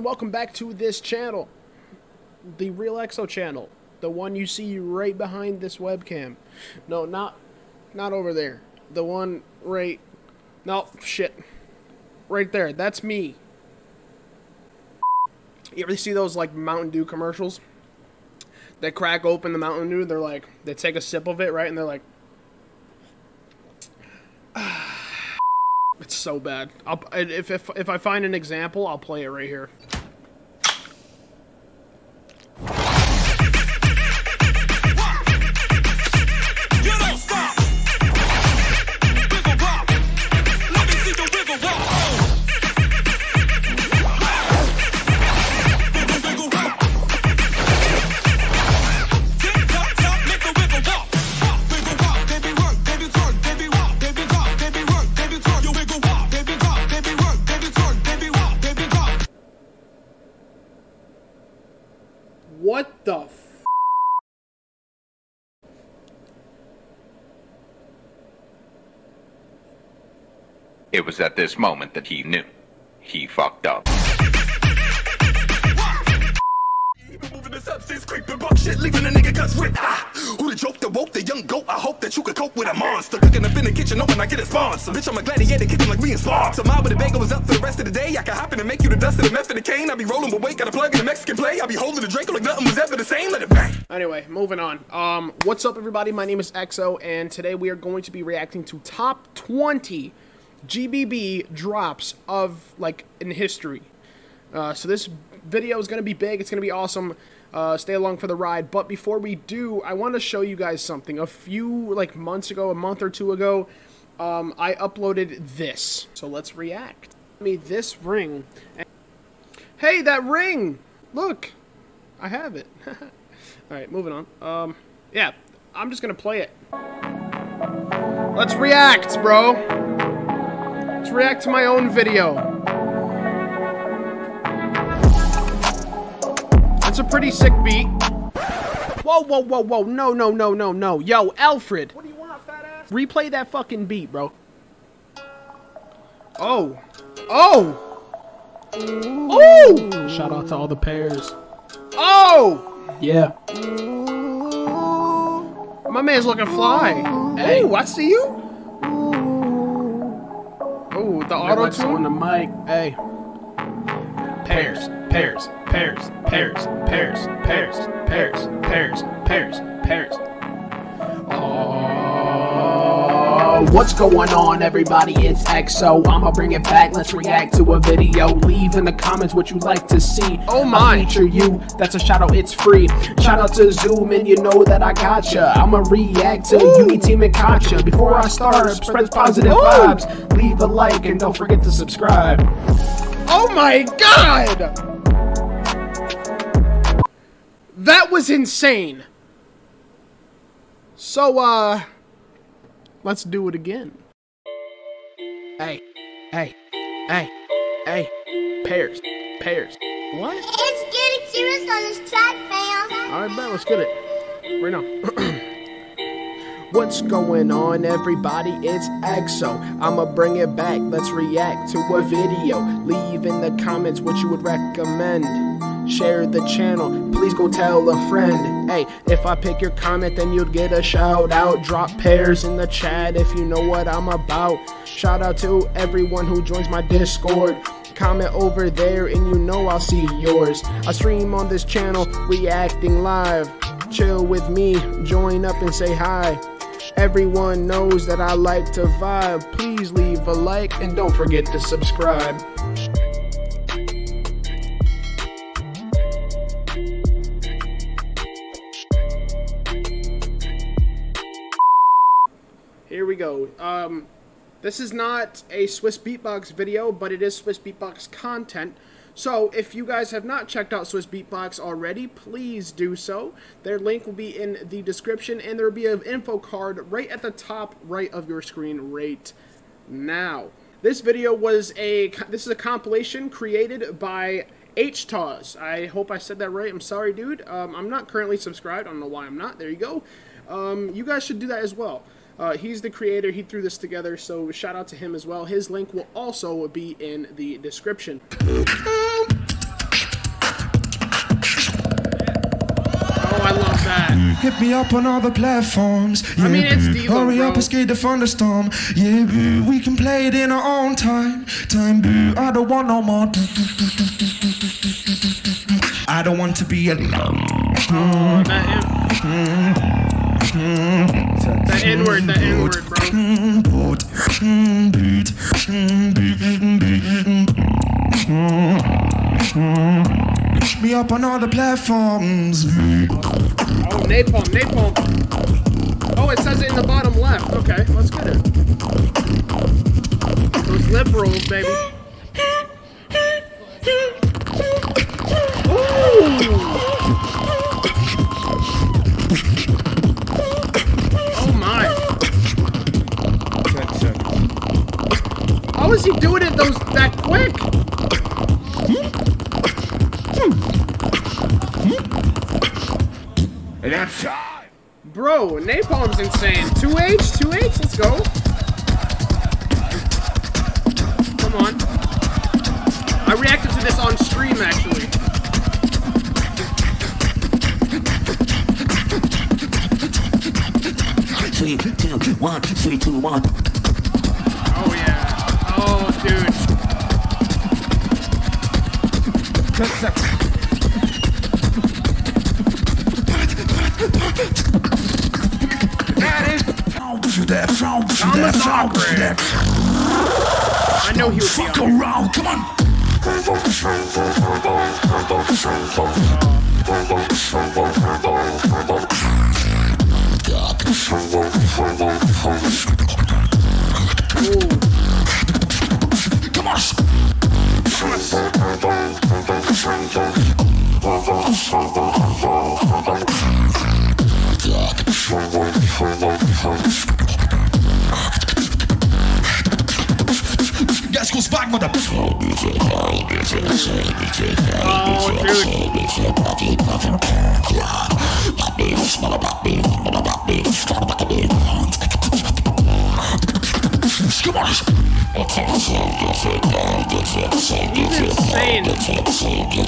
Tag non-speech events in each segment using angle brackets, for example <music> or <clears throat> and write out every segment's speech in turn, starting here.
Welcome back to this channel, the Real Exoh channel, the one you see right behind this webcam. No, not, not over there. The one right, no, shit, right there. That's me. You ever see those like Mountain Dew commercials? They crack open the Mountain Dew. They're like, they take a sip of it, right, and they're like, it's so bad. I'll, if if if I find an example, I'll play it right here. It was at this moment that he knew. He fucked up. Shit, leaving a nigga guts with ah. Who the joke, the woke, the young goat? I hope that you could cope with a monster. Cooking up in the kitchen, hoping I get a sponsor. Bitch, I'm a gladiator, kicking like me and Spark. So my with the bagel was up for the rest of the day. I can hop in and make you the dust of the meth and the cane. I be rolling with weight, got a plug in the Mexican play. I be holding the Draco like nothing was ever the same. Let it bang. Anyway, moving on. Um, what's up, everybody? My name is Exoh, and today we are going to be reacting to top 20 GBB drops of like in history. Uh, so this video is going to be big. It's going to be awesome. Uh, stay along for the ride. But before we do, I want to show you guys something. A few like months ago, a month or two ago, um, I uploaded this. So let's react. Me this ring. Hey, that ring! Look, I have it. <laughs> All right, moving on. Um, yeah, I'm just gonna play it. Let's react, bro. Let's react to my own video. That's a pretty sick beat. Whoa, whoa, whoa, whoa! No, no, no, no, no! Yo, Alfred. What do you want, fat ass? Replay that fucking beat, bro. Oh, oh, oh! Shout out to all the pairs. Oh! Yeah. My man's looking fly. Hey, I see you. Oh, the auto Alexa on the mic. Hey, Pairs, pairs, pairs, pairs, pairs, pairs, pairs, pairs, pairs, pairs. Oh, what's going on, everybody? It's Exoh. I'ma bring it back. Let's react to a video. Leave in the comments what you'd like to see. Oh my. I'll feature you. That's a shout out. It's free. Shout out to Zoom, and you know that I gotcha. I'ma react to Uni Team and Kacha. Before I start, spread positive Ooh. vibes. Leave a like and don't forget to subscribe. Oh my god! That was insane. So, uh, let's do it again. Hey, hey, hey, hey, pairs, pairs. What? It's getting serious on this track, fam. Alright, bet, let's get it. Right now. <clears throat> What's going on, everybody? It's Exoh. I'ma bring it back. Let's react to a video. Leave in the comments what you would recommend. Share the channel. Please go tell a friend. Hey, if I pick your comment, then you'll get a shout out. Drop pairs in the chat if you know what I'm about. Shout out to everyone who joins my Discord. Comment over there and you know I'll see yours. I stream on this channel, reacting live. Chill with me, join up and say hi. Everyone knows that I like to vibe. Please leave a like and don't forget to subscribe. Here we go. Um, this is not a Swiss Beatbox video, but it is Swiss Beatbox content. So, if you guys have not checked out Swiss Beatbox already, please do so. Their link will be in the description, and there will be an info card right at the top right of your screen right now. This video was a this is a compilation created by HTAWS. I hope I said that right. I'm sorry, dude. Um, I'm not currently subscribed. I don't know why I'm not. There you go. Um, you guys should do that as well. Uh, he's the creator. He threw this together, so shout out to him as well. His link will also be in the description. Oh, Hit me up on all the platforms. Yeah, I mean, it's D-Low, Hurry bro. up and skate the thunderstorm. Yeah, boo. we can play it in our own time. Time, boo. I don't want no more. I don't want to be alone. Oh, that N- that N word, that N word, bro. Boot, boot, boot. Me up on all the platforms. Oh, NaPoM, NaPoM. Oh, it says it in the bottom left. Okay, let's get it. Those lip rolls, baby. Bro, NaPoM's insane. 2H, 2H, let's go. Come on. I reacted to this on stream actually. Three, two, one, three, two, one. Oh yeah. Oh dude. Thomas Alfred. I know he would be Fuck on around, come on. Come on. Gas goes back, mother. Oh dude. Come on. He's insane.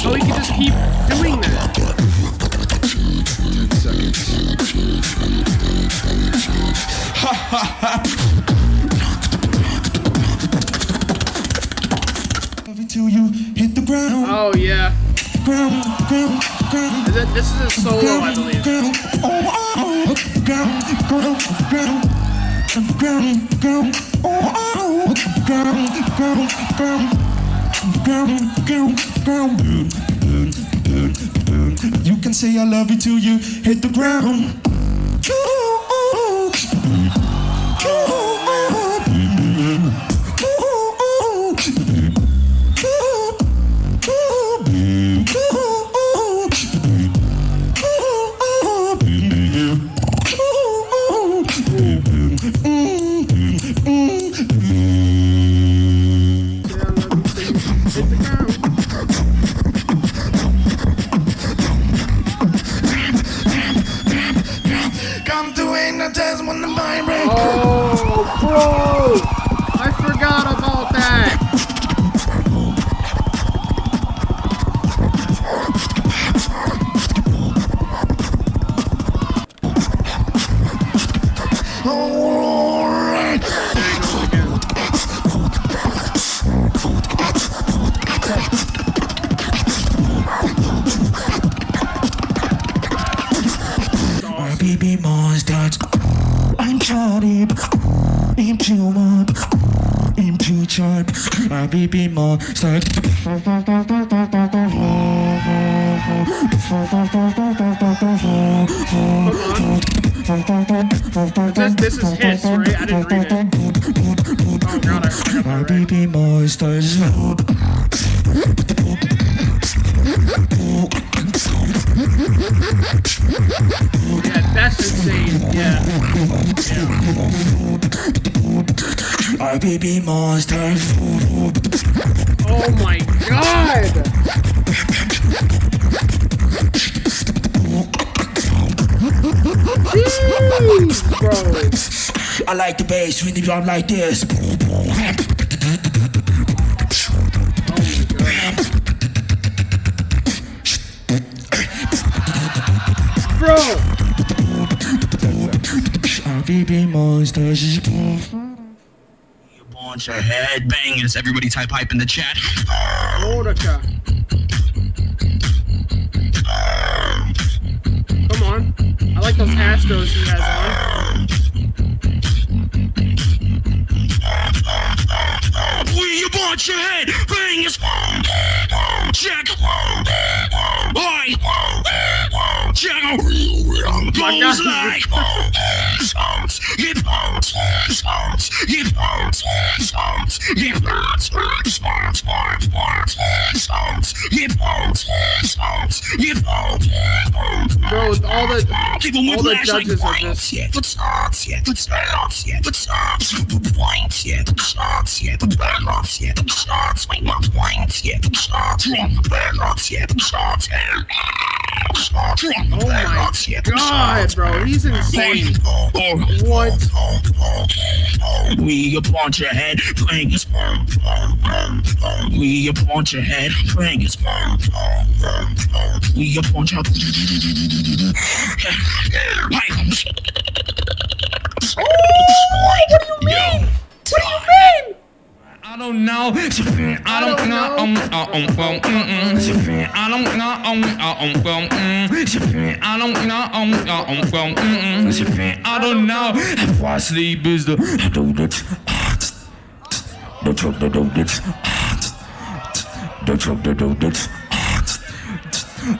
So he can just keep doing that. Until you hit the ground, Oh yeah. ground, ground, ground. Is this is a solo, I believe. Ground, oh, oh, ground, ground, ground, ground, ground, oh, oh, ground, ground, ground, ground, ground, ground. Boom, boom, boom, boom. You can say I love you till you hit the ground. Hit Oh, My baby monsters. Yeah, that's insane. Yeah. My baby monsters. Oh my god! Jeez, bro. I like the bass when you run like this. Bro! BB monsters. You bunch of headbangers. Everybody type hype in the chat. Mordecai. Come on. I like those Astros he has on. We your head. of headbangers. Check. Hop. Bro, all the People all with the like are just points, balance, wait, not points, balance, Oh my god, bro, he's insane. What? We bunch of head bangers. We a bunch of head bangers. We a bunch of. I don't know. I don't know. Um, I don't know. Um, well, mm. I don't know. Um, uh, um, well, mm, mm. I don't know. Why sleep is the do that. The truck the do that. The truck the do that.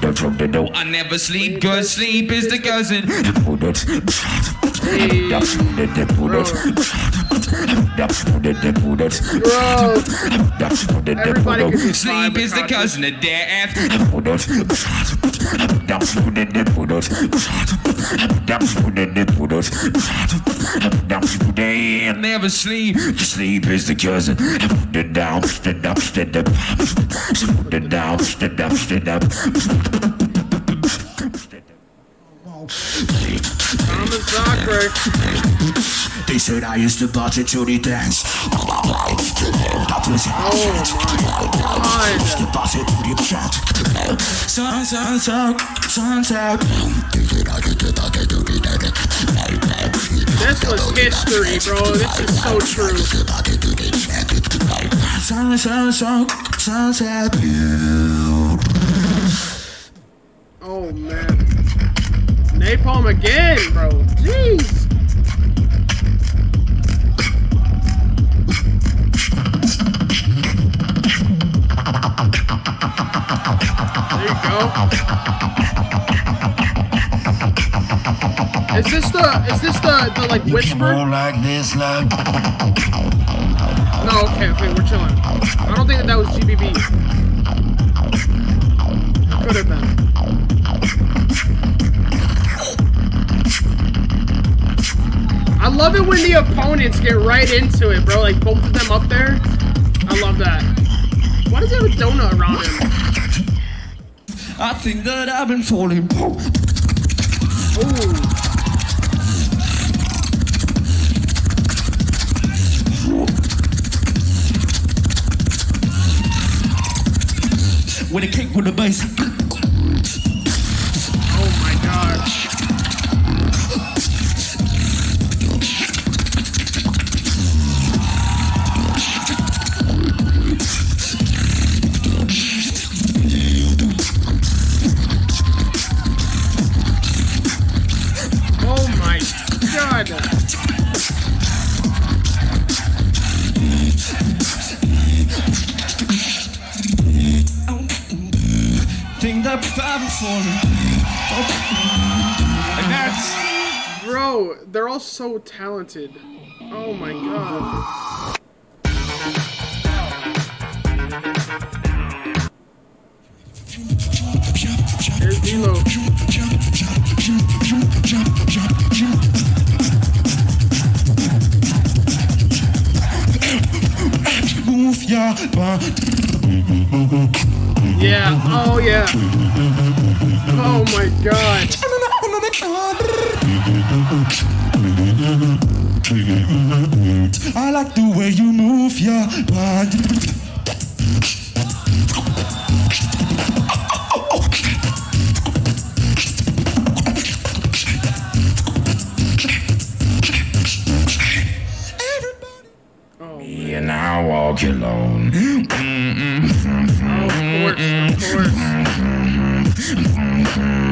The truck the do. I never sleep. Good sleep is the cousin. It. The it. That's the the put it. Bro, That's the the everybody put can it. just Sleep is the cousin of death. Put it. That's the the put it. That's the the put it. That's the day. Never sleep. Sleep is the cousin. The down, the up, the up. The down, the up, the up. They said I used to party to the dance. Oh my god. This was history, bro. This is so true. NaPoM again, bro. Jeez. There you go. Is this the is this the, the like whisper? like this, like. No, okay, okay, we're chilling. I don't think that that was GBB. Could have been. Love it when the opponents get right into it, bro. Like both of them up there. I love that. Why does he have a donut around him? I think that I've been falling. Ooh. With a kick with a bass. They're all so talented. Oh my god. Here's D-Low. Move your body. Yeah, oh yeah. Oh my god. I like the way you move your body. alone. Mm-hmm. Oh, of course, of course.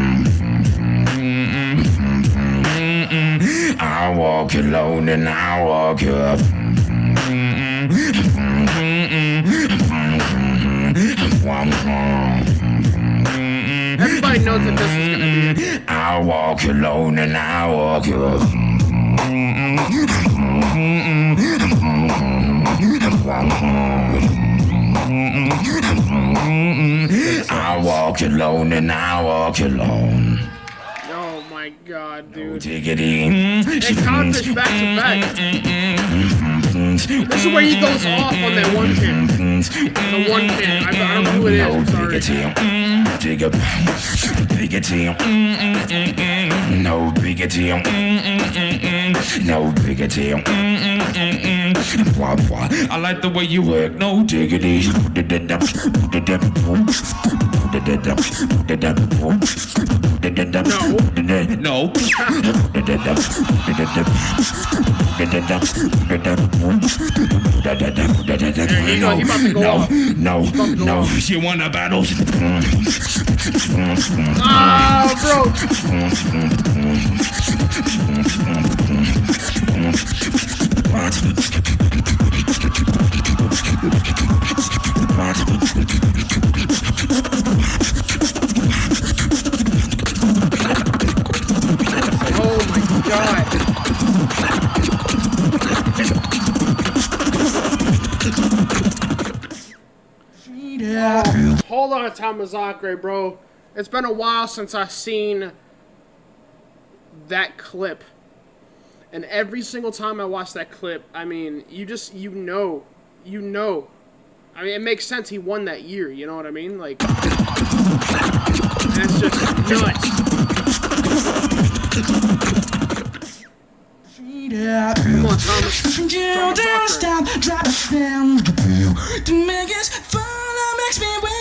I walk alone and I walk up. Everybody knows that this is gonna be. I walk alone and I walk up. I walk alone and I walk alone. Oh my god, dude. Diggity. And Codfish back to back. This is where he goes off on that one pin. The one pin. I, I don't know who it is. No I'm sorry. Dig up. Biggity. No biggity. No biggity. Blah, blah. I like the way you work. No diggity. No. No. Yeah, you know, he about to go no, off. no, about to go no. no, no. You want a battle? Oh, bro. Oh Hold bro. It's been a while since I've seen that clip. And every single time I watch that clip, I mean, you just, you know, you know. I mean, it makes sense he won that year, you know what I mean? Like, that's just nuts. Come on, Thomas. Down, down, Tomazacre. down, drop it down. The biggest fun that makes me wait.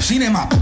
Cinema.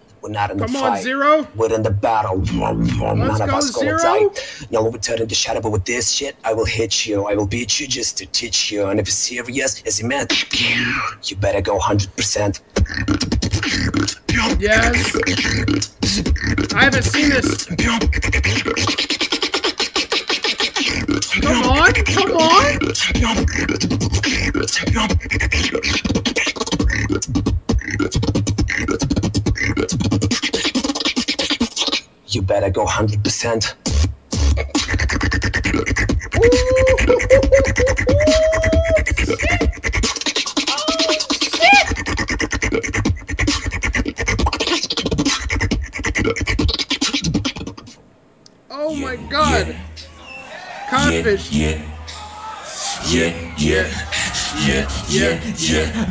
We're not in the Come on. Zero. We're in the battle. None of go, us gonna Zero. die. Now we'll return in the shadow, but with this shit, I will hit you. I will beat you just to teach you. And if it's serious, as he meant, you better go 100%. Yes. I haven't seen this. Come on, come on. You better go 100%. Oh my god. Codfish. Yeah. Yeah, yeah, yeah, yeah, yeah, yeah,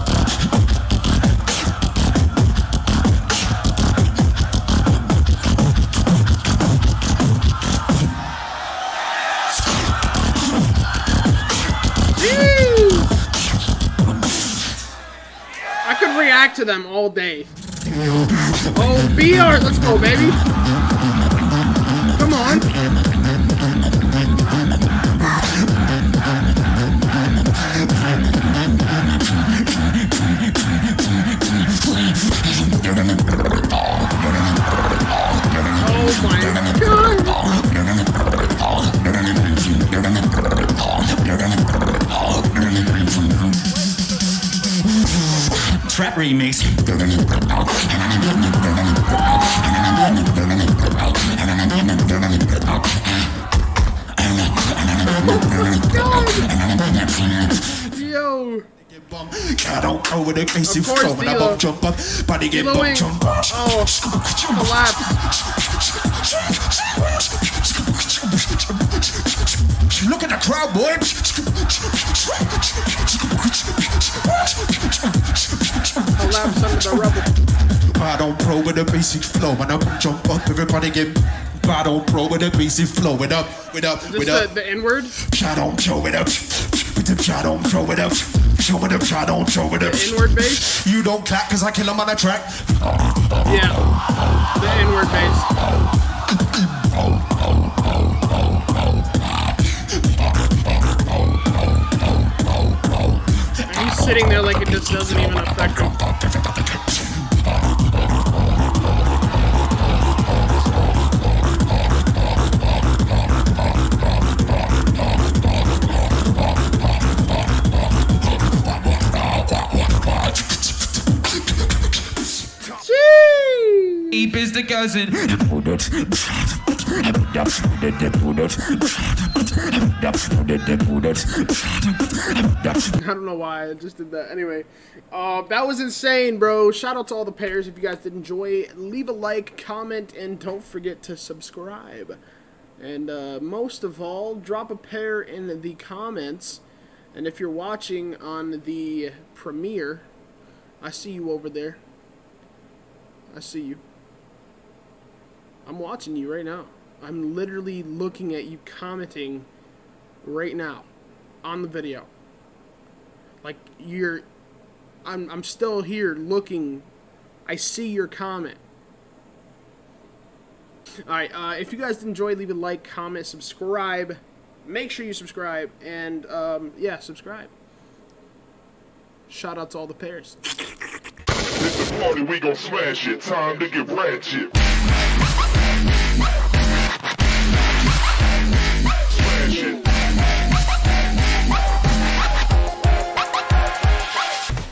back to them all day. Oh, BR, let's go, baby. Come on. Look at the crowd, boy. Collapse under the rubble. I don't pro with the basic flow I bump jump up, everybody get. I don't pro with the basic flow. With up, with up, with the, up. the N-word? I don't show it up. With the I don't throw it up. Show it up, I don't show it up. N-word bass? You don't clap cause I kill him on the track. Yeah. The N-word bass. He's sitting there like it just doesn't even affect him. Cousin. I don't know why I just did that. Anyway, uh, that was insane, bro. Shout out to all the pairs. If you guys did enjoy, leave a like, comment, and don't forget to subscribe. And uh, most of all, drop a pair in the comments. And if you're watching on the premiere, I see you over there. I see you. I'm watching you right now. I'm literally looking at you commenting right now on the video. Like you're I'm I'm still here looking. I see your comment. Alright, uh, if you guys enjoyed, leave a like, comment, subscribe. Make sure you subscribe and um, yeah, subscribe. Shout out to all the pairs. This is party, we gon' smash it. Time to get ratchet.